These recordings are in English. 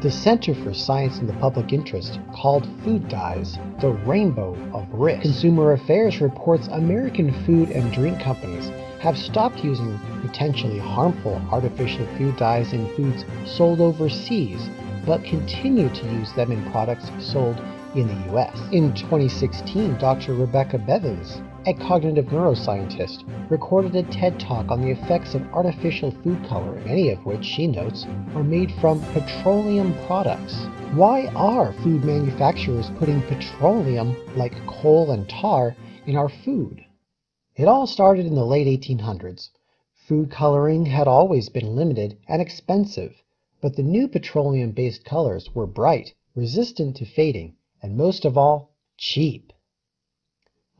The Center for Science in the Public Interest called food dyes the rainbow of risk. Consumer Affairs reports American food and drink companies have stopped using potentially harmful artificial food dyes in foods sold overseas, but continue to use them in products sold in the US. In 2016, Dr. Rebecca Bevans, a cognitive neuroscientist, recorded a TED Talk on the effects of artificial food color, many of which, she notes, are made from petroleum products. Why are food manufacturers putting petroleum, like coal and tar, in our food? It all started in the late 1800s. Food coloring had always been limited and expensive, but the new petroleum based colors were bright, resistant to fading, and most of all, cheap.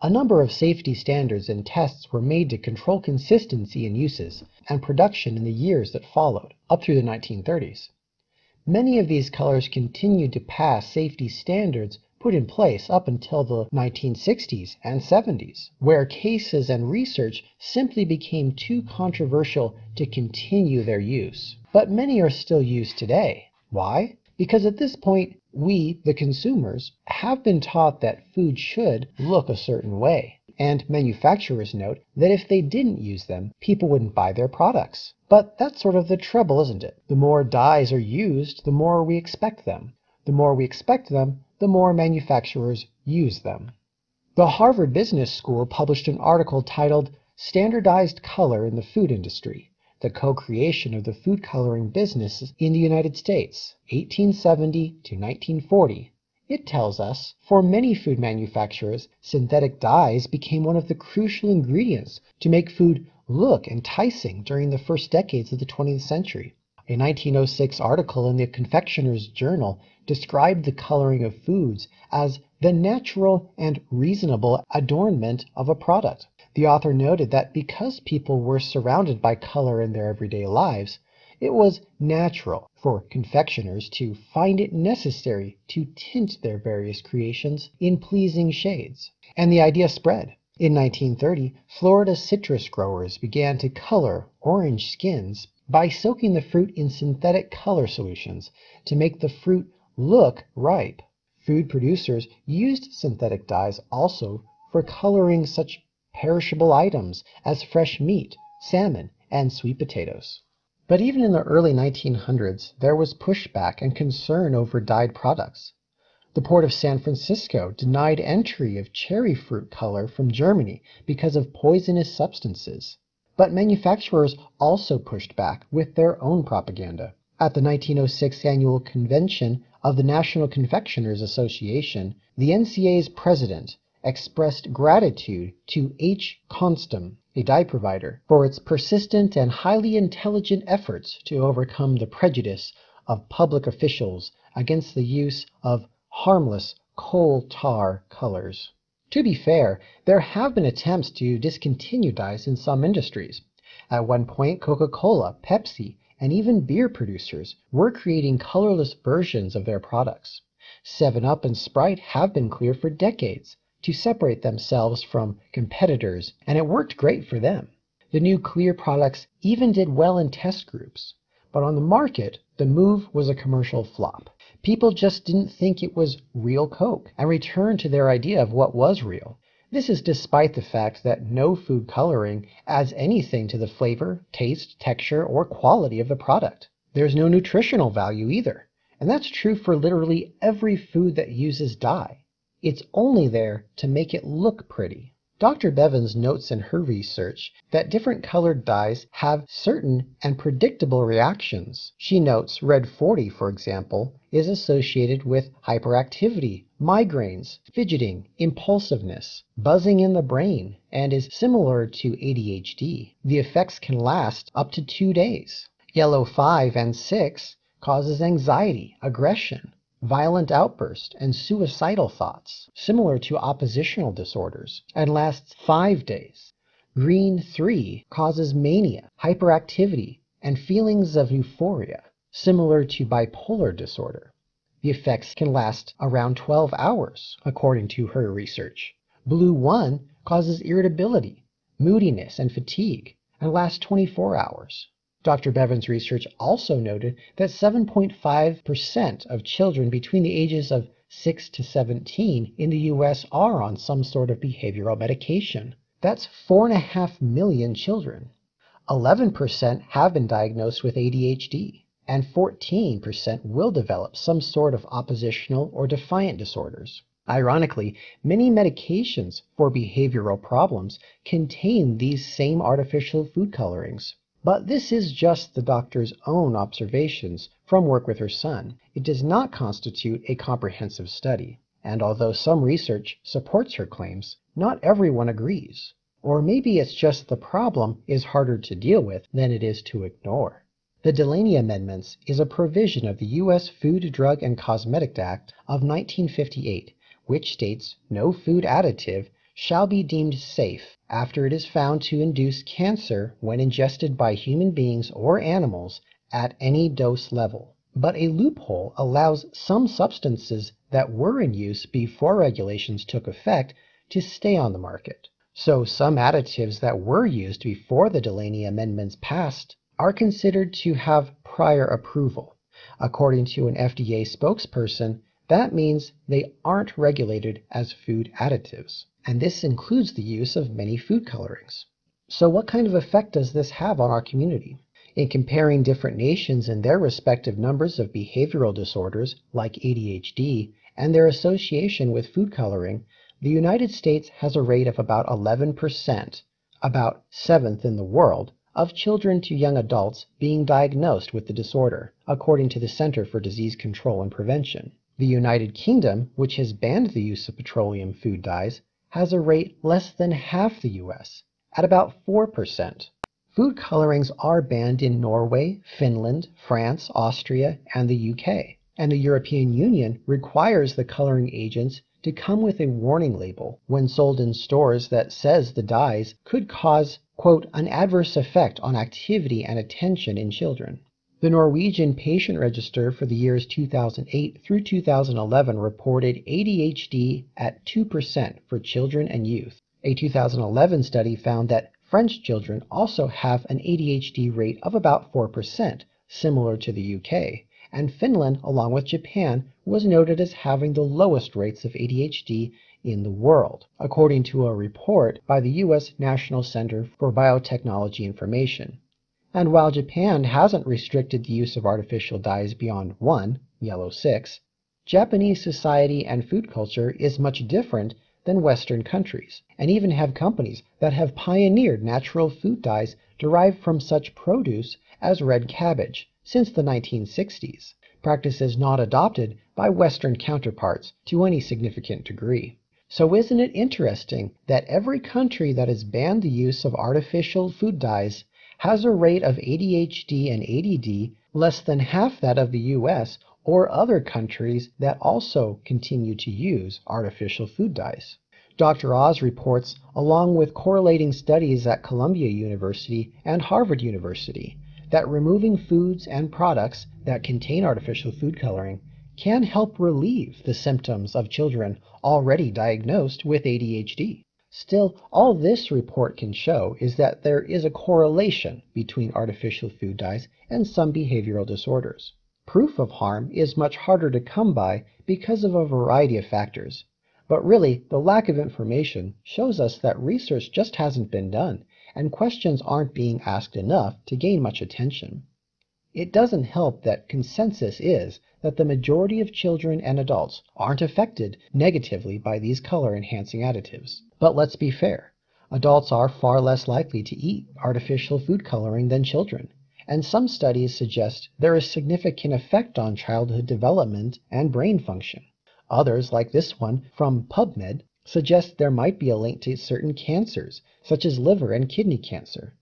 A number of safety standards and tests were made to control consistency in uses and production in the years that followed, up through the 1930s. Many of these colors continued to pass safety standards put in place up until the 1960s and 70s, where cases and research simply became too controversial to continue their use. But many are still used today. Why? Because at this point, we, the consumers, have been taught that food should look a certain way. And manufacturers note that if they didn't use them, people wouldn't buy their products. But that's sort of the trouble, isn't it? The more dyes are used, the more we expect them. The more we expect them, the more manufacturers use them. The Harvard Business School published an article titled Standardized Color in the Food Industry the co-creation of the food coloring business in the United States, 1870 to 1940. It tells us, for many food manufacturers, synthetic dyes became one of the crucial ingredients to make food look enticing during the first decades of the 20th century. A 1906 article in the Confectioner's Journal described the coloring of foods as the natural and reasonable adornment of a product. The author noted that because people were surrounded by color in their everyday lives, it was natural for confectioners to find it necessary to tint their various creations in pleasing shades. And the idea spread. In 1930, Florida citrus growers began to color orange skins by soaking the fruit in synthetic color solutions to make the fruit look ripe. Food producers used synthetic dyes also for coloring such perishable items as fresh meat, salmon, and sweet potatoes. But even in the early 1900s, there was pushback and concern over dyed products. The port of San Francisco denied entry of cherry fruit color from Germany because of poisonous substances. But manufacturers also pushed back with their own propaganda. At the 1906 annual convention of the National Confectioners Association, the NCA's president, expressed gratitude to H. Kohnstamm, a dye provider, for its persistent and highly intelligent efforts to overcome the prejudice of public officials against the use of harmless coal tar colors. To be fair, there have been attempts to discontinue dyes in some industries. At one point, Coca Cola, Pepsi, and even beer producers were creating colorless versions of their products. 7 Up and Sprite have been clear for decades to separate themselves from competitors, and it worked great for them. The new clear products even did well in test groups. But on the market, the move was a commercial flop. People just didn't think it was real Coke and returned to their idea of what was real. This is despite the fact that no food coloring adds anything to the flavor, taste, texture, or quality of the product. There's no nutritional value either. And that's true for literally every food that uses dye. It's only there to make it look pretty. Dr. Bevans notes in her research that different colored dyes have certain and predictable reactions. She notes red 40, for example, is associated with hyperactivity, migraines, fidgeting, impulsiveness, buzzing in the brain, and is similar to ADHD. The effects can last up to two days. Yellow 5 and 6 causes anxiety, aggression, violent outbursts, and suicidal thoughts, similar to oppositional disorders, and lasts five days. Green 3 causes mania, hyperactivity, and feelings of euphoria, similar to bipolar disorder. The effects can last around 12 hours, according to her research. Blue 1 causes irritability, moodiness, and fatigue, and lasts 24 hours. Dr. Bevan's research also noted that 7.5% of children between the ages of 6 to 17 in the US are on some sort of behavioral medication. That's 4.5 million children. 11% have been diagnosed with ADHD, and 14% will develop some sort of oppositional or defiant disorders. Ironically, many medications for behavioral problems contain these same artificial food colorings. But this is just the doctor's own observations from work with her son. It does not constitute a comprehensive study. And although some research supports her claims, not everyone agrees. Or maybe it's just the problem is harder to deal with than it is to ignore. The Delaney Amendments is a provision of the U.S. Food, Drug, and Cosmetic Act of 1958 which states no food additive shall be deemed safe after it is found to induce cancer when ingested by human beings or animals at any dose level. But a loophole allows some substances that were in use before regulations took effect to stay on the market. So some additives that were used before the Delaney amendments passed are considered to have prior approval. According to an FDA spokesperson, that means they aren't regulated as food additives, and this includes the use of many food colorings. So what kind of effect does this have on our community? In comparing different nations and their respective numbers of behavioral disorders, like ADHD, and their association with food coloring, the United States has a rate of about 11%, about seventh in the world, of children to young adults being diagnosed with the disorder, according to the Center for Disease Control and Prevention. The United Kingdom, which has banned the use of petroleum food dyes, has a rate less than half the US, at about 4%. Food colorings are banned in Norway, Finland, France, Austria, and the UK, and the European Union requires the coloring agents to come with a warning label when sold in stores that says the dyes could cause, quote, an adverse effect on activity and attention in children. The Norwegian patient register for the years 2008 through 2011 reported ADHD at 2% for children and youth. A 2011 study found that French children also have an ADHD rate of about 4%, similar to the UK, and Finland, along with Japan, was noted as having the lowest rates of ADHD in the world, according to a report by the U.S. National Center for Biotechnology Information. And while Japan hasn't restricted the use of artificial dyes beyond 1, yellow 6, Japanese society and food culture is much different than Western countries, and even have companies that have pioneered natural food dyes derived from such produce as red cabbage since the 1960s, practices not adopted by Western counterparts to any significant degree. So isn't it interesting that every country that has banned the use of artificial food dyes has a rate of ADHD and ADD less than half that of the US or other countries that also continue to use artificial food dyes. Dr. Oz reports, along with correlating studies at Columbia University and Harvard University, that removing foods and products that contain artificial food coloring can help relieve the symptoms of children already diagnosed with ADHD. Still, all this report can show is that there is a correlation between artificial food dyes and some behavioral disorders. Proof of harm is much harder to come by because of a variety of factors. But really, the lack of information shows us that research just hasn't been done, and questions aren't being asked enough to gain much attention. It doesn't help that consensus is that the majority of children and adults aren't affected negatively by these color enhancing additives. But let's be fair. Adults are far less likely to eat artificial food coloring than children, and some studies suggest there is significant effect on childhood development and brain function. Others, like this one from PubMed, suggest there might be a link to certain cancers, such as liver and kidney cancer.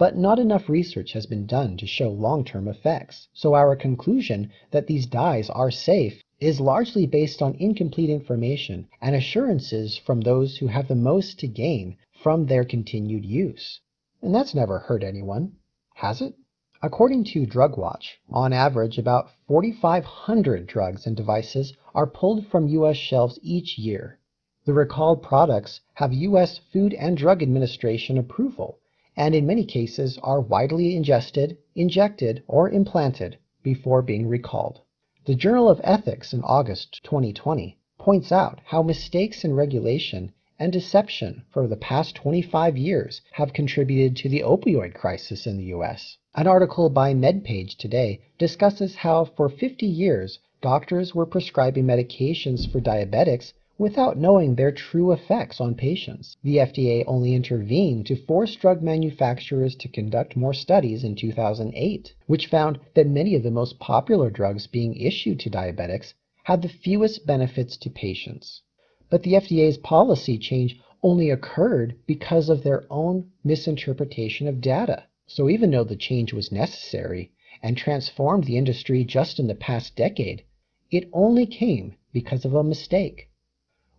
But not enough research has been done to show long-term effects, so our conclusion that these dyes are safe is largely based on incomplete information and assurances from those who have the most to gain from their continued use. And that's never hurt anyone, has it? According to DrugWatch, on average about 4,500 drugs and devices are pulled from U.S. shelves each year. The recalled products have U.S. Food and Drug Administration approval, and in many cases are widely ingested, injected, or implanted before being recalled. The Journal of Ethics in August 2020 points out how mistakes in regulation and deception for the past 25 years have contributed to the opioid crisis in the US. An article by MedPage Today discusses how for 50 years doctors were prescribing medications for diabetics without knowing their true effects on patients. The FDA only intervened to force drug manufacturers to conduct more studies in 2008, which found that many of the most popular drugs being issued to diabetics had the fewest benefits to patients. But the FDA's policy change only occurred because of their own misinterpretation of data. So even though the change was necessary and transformed the industry just in the past decade, it only came because of a mistake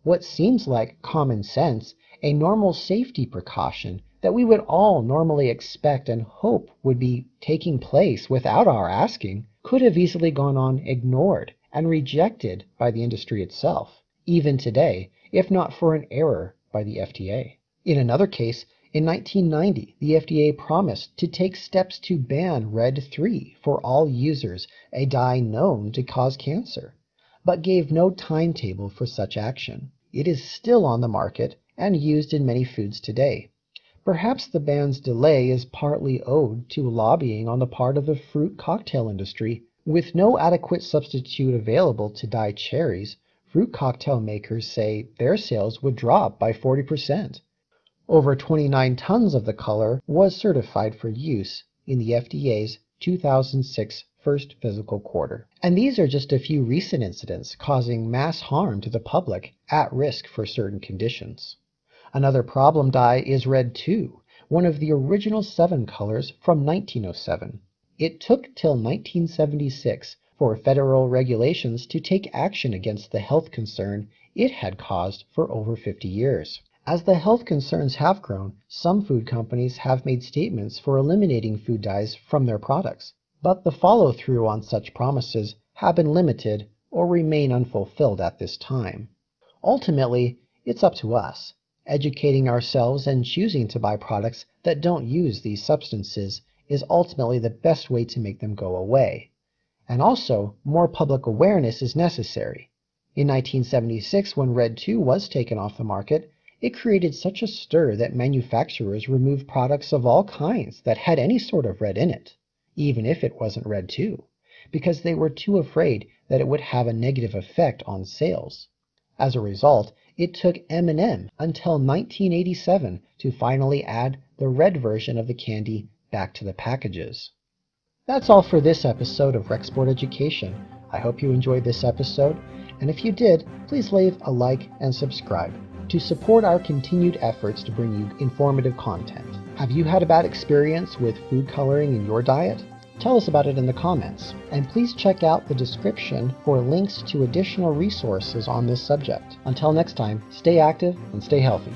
what seems like common sense, a normal safety precaution that we would all normally expect and hope would be taking place without our asking, could have easily gone on ignored and rejected by the industry itself, even today, if not for an error by the FDA. In another case, in 1990, the FDA promised to take steps to ban Red 3 for all users, a dye known to cause cancer but gave no timetable for such action. It is still on the market and used in many foods today. Perhaps the ban's delay is partly owed to lobbying on the part of the fruit cocktail industry. With no adequate substitute available to dye cherries, fruit cocktail makers say their sales would drop by 40%. Over 29 tons of the color was certified for use in the FDA's 2006 first physical quarter. And these are just a few recent incidents causing mass harm to the public at risk for certain conditions. Another problem dye is Red 2, one of the original seven colors from 1907. It took till 1976 for federal regulations to take action against the health concern it had caused for over 50 years. As the health concerns have grown, some food companies have made statements for eliminating food dyes from their products but the follow-through on such promises have been limited or remain unfulfilled at this time. Ultimately, it's up to us. Educating ourselves and choosing to buy products that don't use these substances is ultimately the best way to make them go away. And also, more public awareness is necessary. In 1976, when Red 2 was taken off the market, it created such a stir that manufacturers removed products of all kinds that had any sort of red in it even if it wasn't Red 2, because they were too afraid that it would have a negative effect on sales. As a result, it took M&M until 1987 to finally add the red version of the candy back to the packages. That's all for this episode of RecSport Education. I hope you enjoyed this episode, and if you did, please leave a like and subscribe to support our continued efforts to bring you informative content. Have you had a bad experience with food coloring in your diet? Tell us about it in the comments, and please check out the description for links to additional resources on this subject. Until next time, stay active and stay healthy.